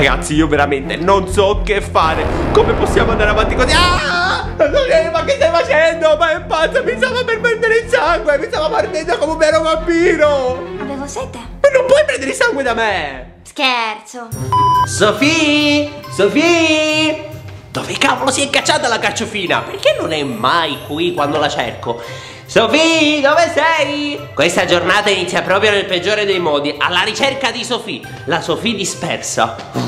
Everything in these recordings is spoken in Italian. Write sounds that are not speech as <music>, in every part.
Ragazzi, io veramente non so che fare. Come possiamo andare avanti così? Ah! Ma che stai facendo? Ma è pazzo, mi stava per prendere il sangue, mi stava mordendo come un vero vampiro. Avevo sete. Ma non puoi prendere il sangue da me. Scherzo. Sofì! Sofì! Dove cavolo si è cacciata la carciofina? Perché non è mai qui quando la cerco? Sofì, dove sei? Questa giornata inizia proprio nel peggiore dei modi, alla ricerca di Sofì, la Sofì dispersa.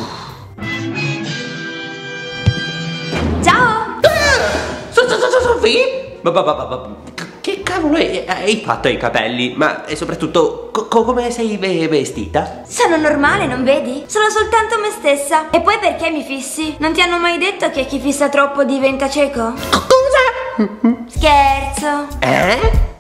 So- so- Sofì? Ma, ma- ma- ma- ma- che cavolo hai, hai fatto ai capelli? Ma e soprattutto, co- co- come sei ve- vestita? Sono normale, non vedi? Sono soltanto me stessa. E poi perché mi fissi? Non ti hanno mai detto che chi fissa troppo diventa cieco? Cosa? Scherzo. Eh?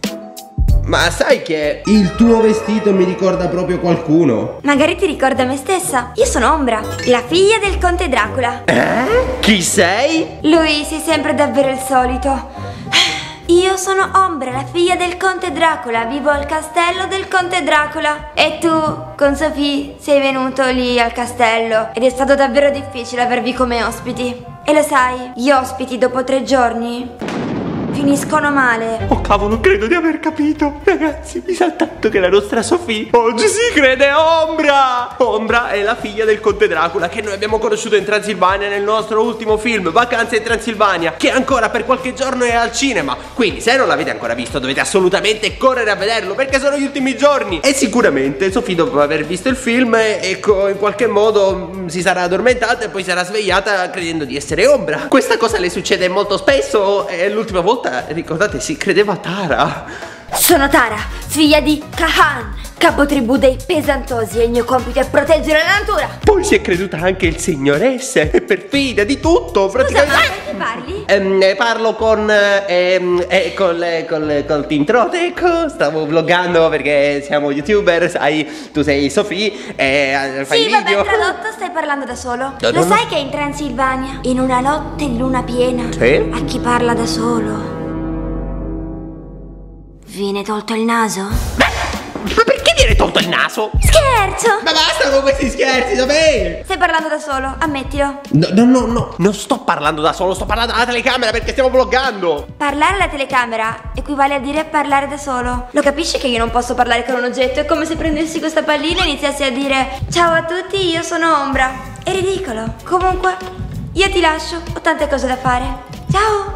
Ma sai che il tuo vestito mi ricorda proprio qualcuno? Magari ti ricorda me stessa. Io sono Ombra, la figlia del conte Dracula. Eh? Chi sei? Lui sei sempre davvero il solito. Io sono Ombra, la figlia del conte Dracula, vivo al castello del conte Dracula. E tu, con Sophie, sei venuto lì al castello ed è stato davvero difficile avervi come ospiti. E lo sai, gli ospiti dopo tre giorni finiscono male. Oh cavolo, credo di aver capito. Ragazzi, mi sa tanto che la nostra Sofì oggi si crede Ombra. Ombra è la figlia del conte Dracula che noi abbiamo conosciuto in Transilvania nel nostro ultimo film, Vacanze in Transilvania, che ancora per qualche giorno è al cinema. Quindi, se non l'avete ancora visto, dovete assolutamente correre a vederlo perché sono gli ultimi giorni. E sicuramente Sofì, dopo aver visto il film, ecco, in qualche modo mm, si sarà addormentata e poi sarà svegliata credendo di essere Ombra. Questa cosa le succede molto spesso e l'ultima volta, ricordate, si credeva Tara. Sono Tara, figlia di Kahan, capotribù dei pesantosi e il mio compito è proteggere la natura. Poi si è creduta anche il signoressa e perfida di tutto, Scusa, ma praticamente. parli? Ehm, eh, parlo con, eh, ehm, eh, col, col, col Team ecco, stavo vloggando perché siamo youtuber, sai, tu sei Sofì e eh, fai Sì, vabbè, video. tradotto stai parlando da solo. No, Lo no, no. sai che in Transilvania, in una notte luna piena, Sì? a chi parla da solo viene tolto il naso? Ma perché viene tolto il naso? Scherzo! Ma basta con questi scherzi, dov'è? Stai parlando da solo, ammettilo. No, no, no, no, non sto parlando da solo, sto parlando alla telecamera perché stiamo vloggando. Parlare alla telecamera equivale a dire parlare da solo. Lo capisci che io non posso parlare con un oggetto? È come se prendessi questa pallina e iniziassi a dire Ciao a tutti, io sono Ombra. È ridicolo. Comunque, io ti lascio, ho tante cose da fare. Ciao!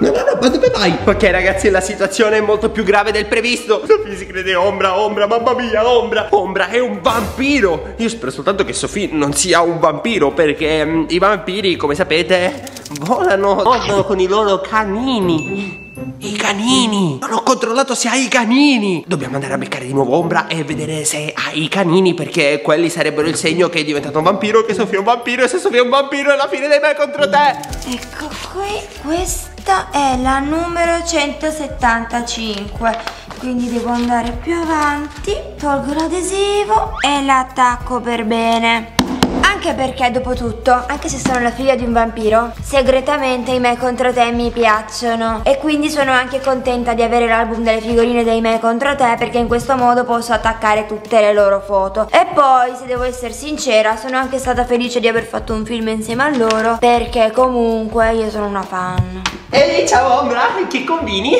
No, no, no, ma dove vai? Ok, ragazzi, la situazione è molto più grave del previsto. Sofì si crede ombra, ombra, mamma mia, ombra. Ombra è un vampiro. Io spero soltanto che Sofì non sia un vampiro, perché mm, i vampiri, come sapete, volano, volano con i loro canini. I canini! Non ho controllato se ha i canini! Dobbiamo andare a beccare di nuovo Ombra e vedere se ha i canini perché quelli sarebbero il segno che è diventato un vampiro, che Sofia è un vampiro e se Sofia è un vampiro è la fine dei me contro te! Ecco qui, questa è la numero 175. Quindi devo andare più avanti, tolgo l'adesivo e l'attacco per bene. Anche perché, dopo tutto, anche se sono la figlia di un vampiro, segretamente i me contro te mi piacciono. E quindi sono anche contenta di avere l'album delle figurine dei me contro te, perché in questo modo posso attaccare tutte le loro foto. E poi, se devo essere sincera, sono anche stata felice di aver fatto un film insieme a loro, perché comunque io sono una fan. Ehi, ciao Ombra, che combini?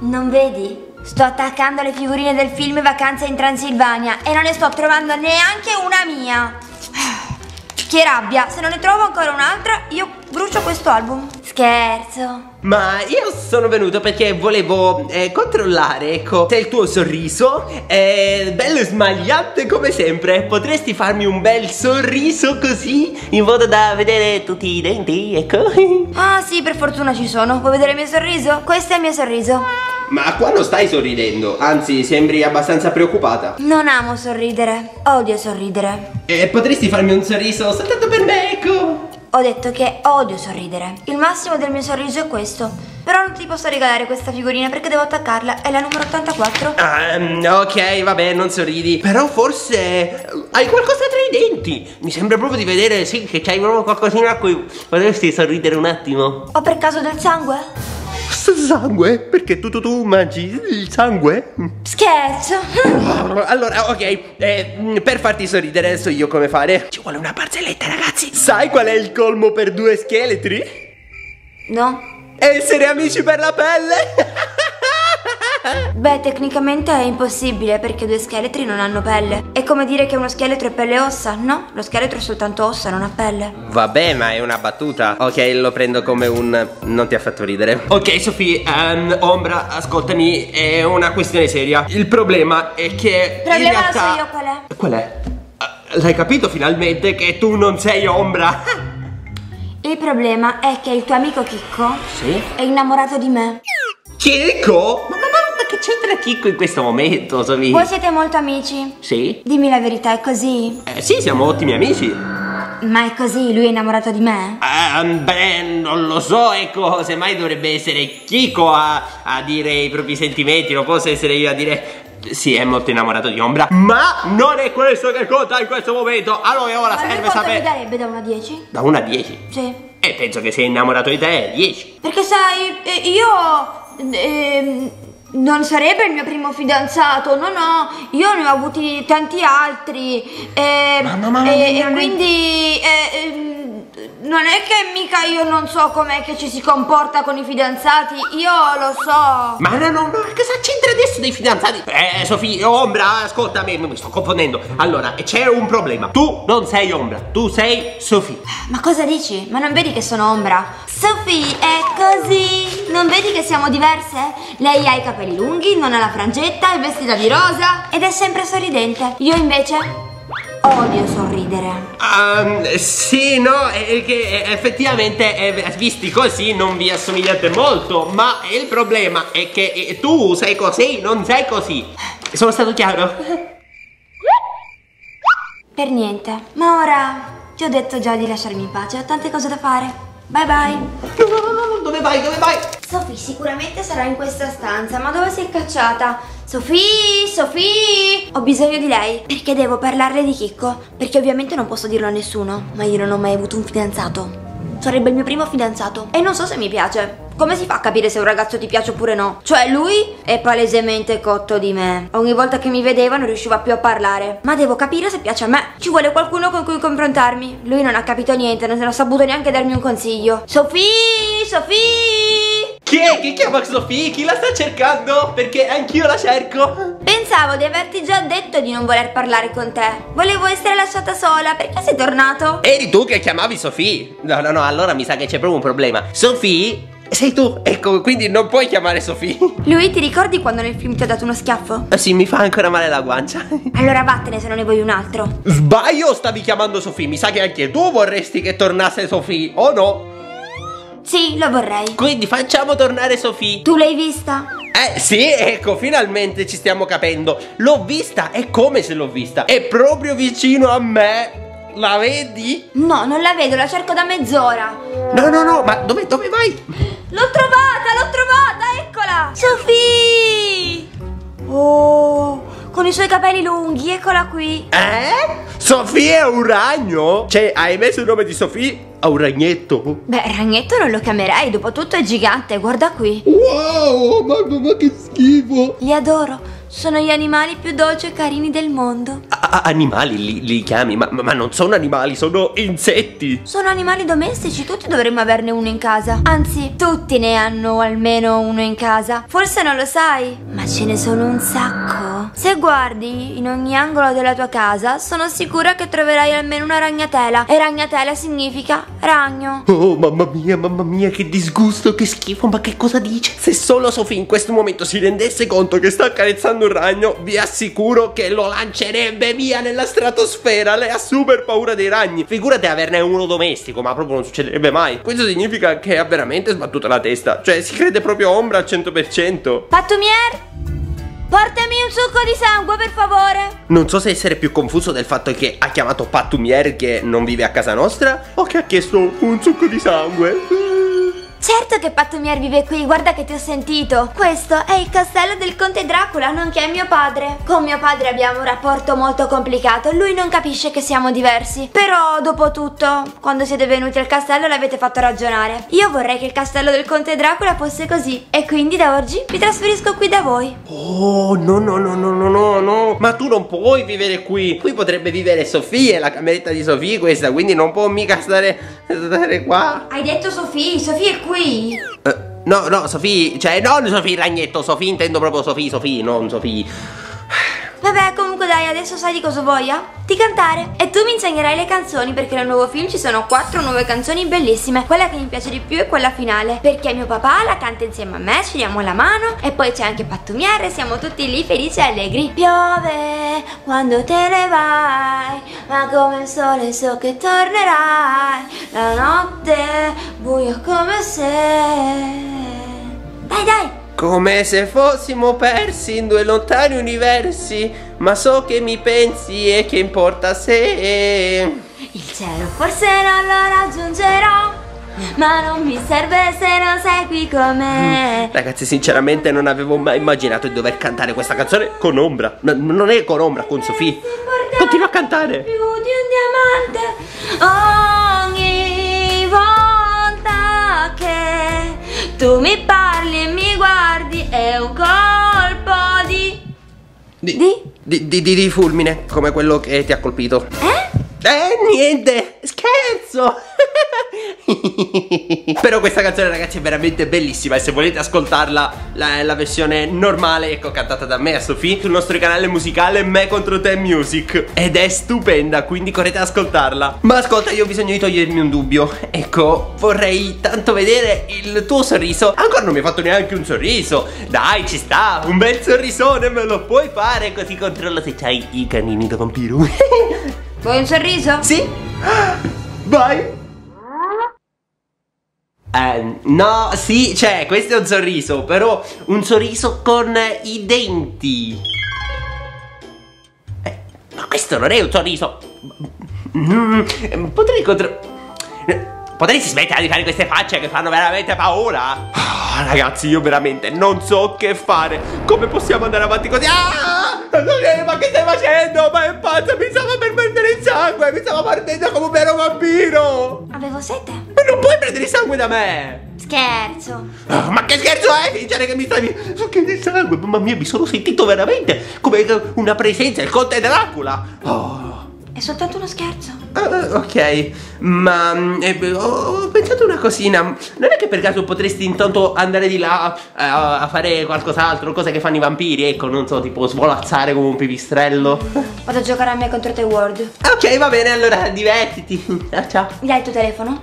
Non vedi? Sto attaccando le figurine del film Vacanze in Transilvania e non ne sto trovando neanche una mia. <sighs> Che rabbia, se non ne trovo ancora un'altra, io brucio questo album. Scherzo. Ma io sono venuto perché volevo eh, controllare, ecco, se il tuo sorriso è bello smagliante come sempre. Potresti farmi un bel sorriso così, in modo da vedere tutti i denti, ecco. <laughs> Ah sì, per fortuna ci sono. Vuoi vedere il mio sorriso? Questo è il mio sorriso. Ma qua non stai sorridendo, anzi sembri abbastanza preoccupata. Non amo sorridere, odio sorridere. E potresti farmi un sorriso soltanto per me, ecco. Ho detto che odio sorridere. Il massimo del mio sorriso è questo. Però non ti posso regalare questa figurina perché devo attaccarla. È la numero 84. Ah, mm, ok, vabbè, non sorridi. Però forse eh, hai qualcosa tra i denti. Mi sembra proprio di vedere, sì, che c'hai proprio qualcosina a cui potresti sorridere un attimo. Ho per caso del sangue? Sangue? Perché tu, tu, tu mangi il sangue? Scherzo. <laughs> Allora, ok, eh, per farti sorridere adesso io come fare? Ci vuole una barzelletta, ragazzi. Sai qual è il colmo per due scheletri? No? Essere amici per la pelle. <laughs> Beh, tecnicamente è impossibile perché due scheletri non hanno pelle. È come dire che uno scheletro è pelle e ossa. No, lo scheletro è soltanto ossa, non ha pelle. Vabbè, ma è una battuta. Ok, lo prendo come un. Non ti ha fatto ridere. Ok, Sofì, um, Ombra, ascoltami, è una questione seria. Il problema è che. Il problema realtà... lo so io qual è. Qual è? Uh, L'hai capito finalmente che tu non sei Ombra? <laughs> Il problema è che il tuo amico Chicco Sì? è innamorato di me. Chicco? Ma, ma, ma, ma che c'entra Chicco in questo momento, Sofì? Voi siete molto amici? Sì? Dimmi la verità, è così? Eh, sì, siamo ottimi amici. Ma è così? Lui è innamorato di me? Ehm, beh, non lo so, ecco, semmai dovrebbe essere Chico a, a dire i propri sentimenti, non posso essere io a dire... Sì, è molto innamorato di Ombra Ma non è questo che conta in questo momento Allora ora Ma serve sapere darebbe da 1 a 10? Da 1 a 10 Sì. E penso che sei innamorato di te 10 Perché sai, eh, io ehm, non sarebbe il mio primo fidanzato, no no, io ne ho avuti tanti altri e, Mamma, mamma e- mia, e quindi eh, ehm, non è che mica io non so com'è che ci si comporta con i fidanzati, io lo so. Ma no, no, no, cosa c'entra adesso dei fidanzati? Eh, Sofia, Ombra, ascolta me, mi sto confondendo Allora, c'è un problema Tu non sei Ombra, tu sei Sofia Ma cosa dici? Ma non vedi che sono ombra? Sophie è così, non vedi che siamo diverse? Lei ha i capelli lunghi, non ha la frangetta, è vestita di rosa ed è sempre sorridente. Io invece odio sorridere. Um, sì, no, è che effettivamente eh, visti così non vi assomigliate molto, ma il problema è che tu sei così, non sei così. Sono stato chiaro? Per niente. Ma ora ti ho detto già di lasciarmi in pace, ho tante cose da fare. Bye bye. No, no, no, no, dove vai, dove vai? Sophie sicuramente sarà in questa stanza, ma dove si è cacciata? Sophie, Sophie! Ho bisogno di lei perché devo parlarle di Chicco. Perché ovviamente non posso dirlo a nessuno, ma io non ho mai avuto un fidanzato. Sarebbe il mio primo fidanzato e non so se mi piace. Come si fa a capire se un ragazzo ti piace oppure no? Cioè lui è palesemente cotto di me. Ogni volta che mi vedeva non riusciva più a parlare. Ma devo capire se piace a me. Ci vuole qualcuno con cui confrontarmi. Lui non ha capito niente, non ha saputo neanche darmi un consiglio. Sophie, Sophie! Chi è che chiama Sofì? Chi la sta cercando? Perché anch'io la cerco. Pensavo di averti già detto di non voler parlare con te. Volevo essere lasciata sola. Perché sei tornato? Eri tu che chiamavi Sofì? No, no, no, allora mi sa che c'è proprio un problema. Sofì? Sei tu, ecco, quindi non puoi chiamare Sofì. Lui, ti ricordi quando nel film ti ho dato uno schiaffo? Eh Sì, mi fa ancora male la guancia. Allora vattene se non ne vuoi un altro. Sbaglio o stavi chiamando Sofì? Mi sa che anche tu vorresti che tornasse Sofì, o no? Sì, lo vorrei. Quindi facciamo tornare Sofì. Tu l'hai vista? Eh sì, ecco, finalmente ci stiamo capendo. L'ho vista, è come se l'ho vista. È proprio vicino a me. La vedi? No, non la vedo, la cerco da mezz'ora. No, no, no, ma dove, dove vai? L'ho trovata, l'ho trovata, eccola! Sophie! Oh, con i suoi capelli lunghi, eccola qui. Eh? Sofì è un ragno? Cioè, hai messo il nome di Sofì a un ragnetto? Beh, ragnetto non lo chiamerei, dopo tutto è gigante, guarda qui. Wow, mamma ma che schifo! Li adoro, sono gli animali più dolci e carini del mondo. A- animali li, li chiami, ma- ma non sono animali, sono insetti. Sono animali domestici, tutti dovremmo averne uno in casa. Anzi, tutti ne hanno almeno uno in casa. Forse non lo sai, ma ce ne sono un sacco. Se guardi in ogni angolo della tua casa, sono sicura che troverai almeno una ragnatela. E ragnatela significa ragno. Oh, mamma mia, mamma mia, che disgusto, che schifo, ma che cosa dice? Se solo Sofì in questo momento si rendesse conto che sta accarezzando un ragno, vi assicuro che lo lancerebbe via nella stratosfera. Lei ha super paura dei ragni. Figurate averne uno domestico, ma proprio non succederebbe mai. Questo significa che ha veramente sbattuto la testa. Cioè, si crede proprio ombra al 100%. Pattumier, un succo di sangue, per favore. Non so se essere più confuso del fatto che ha chiamato Pattumier che non vive a casa nostra o che ha chiesto un succo di sangue. Certo che Pattumier vive qui, guarda che ti ho sentito. Questo è il castello del conte Dracula, nonché mio padre. Con mio padre abbiamo un rapporto molto complicato, lui non capisce che siamo diversi. Però, dopo tutto, quando siete venuti al castello l'avete fatto ragionare. Io vorrei che il castello del conte Dracula fosse così, e quindi da oggi mi trasferisco qui da voi. Oh, no, no, no, no, no, no, no. Ma tu non puoi vivere qui. Qui potrebbe vivere Sofia, la cameretta di Sofia questa, quindi non può mica stare, stare qua. Hai detto Sofì, Sofì è qui. Eh, no, no, Sofì, cioè non Sofì Ragnetto, Sofì intendo proprio Sofì, Sofì, non Sofì. Vabbè, comunque dai, adesso sai di cosa voglia? Di cantare. E tu mi insegnerai le canzoni perché nel nuovo film ci sono quattro nuove canzoni bellissime. Quella che mi piace di più è quella finale. Perché mio papà la canta insieme a me, ci diamo la mano. E poi c'è anche Pattumiere, siamo tutti lì felici e allegri. Piove quando te ne vai, ma come il sole so che tornerai. La notte buia come se. Dai, dai! Come se fossimo persi in due lontani universi, ma so che mi pensi e che importa se... Il cielo forse non lo raggiungerò, ma non mi serve se non sei qui con me. Ragazzi, sinceramente non avevo mai immaginato di dover cantare questa canzone con Ombra. No, non è con Ombra, con Sofì. Continua a cantare. Più di un diamante ogni volta che tu mi parli e mi guardi è un colpo di... Di, Di? di, di, di- di fulmine, come quello che ti ha colpito. Eh? Eh, niente, scherzo. <laughs> Però questa canzone ragazzi è veramente bellissima e se volete ascoltarla la, la versione normale, ecco, cantata da me a Sofì sul nostro canale musicale Me contro te Music ed è stupenda, quindi correte ad ascoltarla. Ma ascolta, io ho bisogno di togliermi un dubbio. Ecco, vorrei tanto vedere il tuo sorriso. Ancora non mi hai fatto neanche un sorriso. Dai, ci sta, un bel sorrisone me lo puoi fare così controllo se c'hai i canini da vampiro. <laughs> Vuoi un sorriso? Sì? Vai! Eh, no, sì, cioè, questo è un sorriso, però un sorriso con i denti. Eh, ma questo non è un sorriso. Mm, potrei contro... Potrei smettere di fare queste facce che fanno veramente paura? Ah, ragazzi, io veramente non so che fare. Come possiamo andare avanti così? Ah! Eh, Ma che stai facendo? Ma è pazzo, mi stava per prendere il sangue, mi stava mordendo come un vero vampiro. Avevo sete. Ma non puoi prendere il sangue da me! Scherzo. Ah, ma che scherzo è? Fingere che mi stavi succhiando il sangue! Mamma mia, mi sono sentito veramente come una presenza, il conte Dracula! Oh. È soltanto uno scherzo. Ah, ok, ma mm, eh, ho, pensato una cosina. Non è che per caso potresti intanto andare di là eh, a, fare qualcos'altro, cose che fanno i vampiri, ecco, non so, tipo svolazzare come un pipistrello? Vado a giocare a me contro te World. Ok, va bene, allora divertiti. Ah, <laughs> ciao. Mi dai il tuo telefono?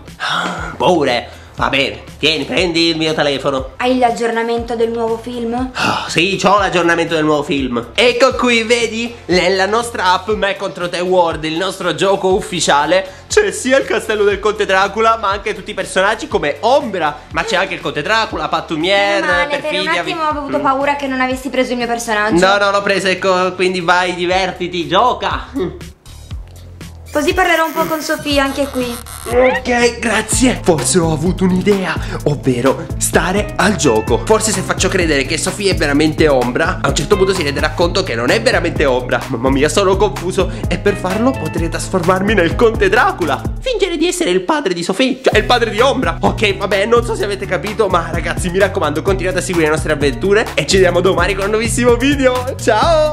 Pure. Va bene, tieni, prendi il mio telefono. Hai l'aggiornamento del nuovo film? Ah, sì, ho l'aggiornamento del nuovo film. Ecco qui, vedi? Nella nostra app Me contro te World, il nostro gioco ufficiale, c'è sia il castello del Conte Dracula, ma anche tutti i personaggi come Ombra. Ma c'è anche il Conte Dracula, Pattumier, male, per un Perfidia. attimo ho avuto Mm. paura che non avessi preso il mio personaggio. No, no, l'ho preso, ecco, quindi vai, divertiti, gioca. Così parlerò un po' con Sofia anche qui. Ok, grazie. Forse ho avuto un'idea, ovvero stare al gioco. Forse se faccio credere che Sofia è veramente ombra, a un certo punto si renderà conto che non è veramente ombra. Mamma mia, sono confuso. E per farlo potrei trasformarmi nel conte Dracula. Fingere di essere il padre di Sofia, cioè il padre di ombra. Ok, vabbè, non so se avete capito, ma ragazzi, mi raccomando, continuate a seguire le nostre avventure e ci vediamo domani con un nuovissimo video. Ciao!